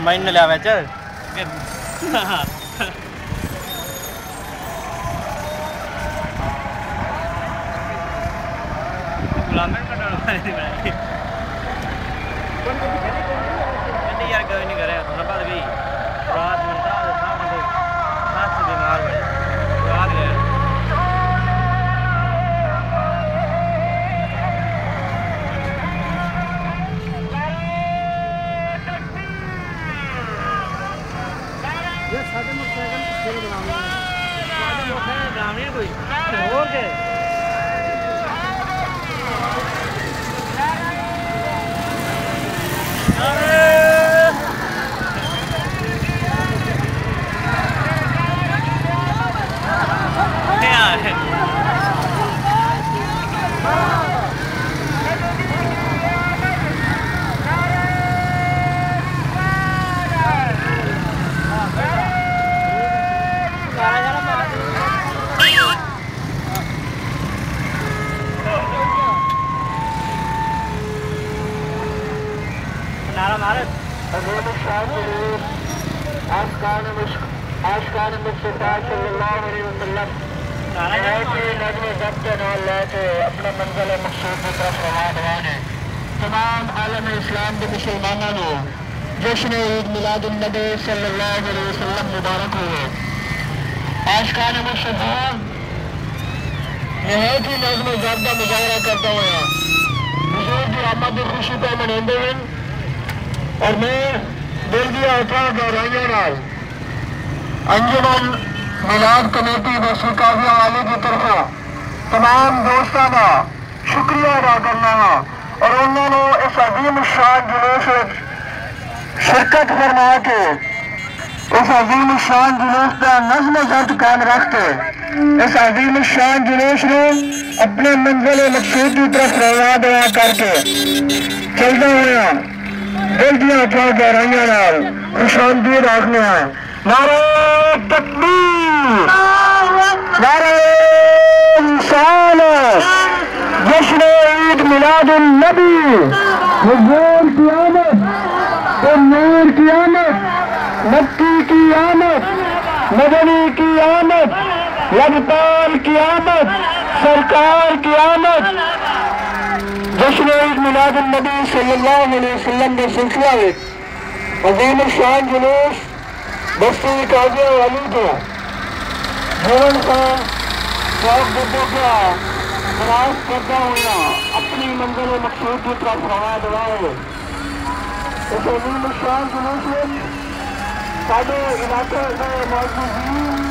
કમાઈને ને લાવે ચાલ ગુલામે કટોળ ग्रामीण कोई और क्या अपना की तमाम आलम इस्लाम के मुसलमानों को जश्न ईद मिलादुलनबी सल्लल्लाहु अलैहि वसल्लम मुबारक हुए आशकान मुशहद नहायत ही? नजम जबदा मुजाहरा करता हुआ बुज़ुर्ग आमद खुशी को मनाते हैं। और मैं बेलगिया अठारह गौरैया लाल अंजुमन मिलाद कमेटी व शिकाविया वाले की तरफा तमाम दोस्तों का शुक्रिया अदा करना हाँ और उन्होंने इस अजीम शान जुलूस शिरकत फरमा के इस अजीम शान जुलूस का नजम जद कायम रख के इस अजीम शान जुलूस ने अपने मंजिल मकसूद की तरफ़ रवाना दवा करके चलता हुआ एक दिन अठारह गहराइया नाल खुशांति रखने हैं। इंसान जश्न ईद मिलाद नबी हजूर की आमद नूर की आमद, मक्की की आमद, मदनी की आमद लगपाल की आमद, सरकार की आमद जश्न मिलाद नबी सल्लल्लाहु अलैहि वसल्लम जो सिलसिला है अजीम शान जुलूस बस्ती काजे वाली जो जीवन का शौक बुद्धों का प्रयास करता हुआ अपनी मंजिल मकसूद की तरफ रवा दवाए इस अजीम शान जुलूस में साढ़े इलाके में मौजूद